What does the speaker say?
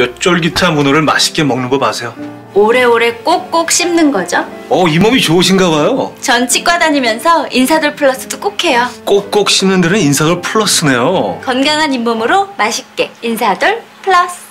엿쫄깃한 문어를 맛있게 먹는 법 아세요? 오래오래 꼭꼭 씹는 거죠. 어, 이 몸이 좋으신가 봐요. 전 치과 다니면서 인사돌 플러스도 꼭 해요. 꼭꼭 씹는 데는 인사돌 플러스네요. 건강한 잇몸으로 맛있게 인사돌 플러스.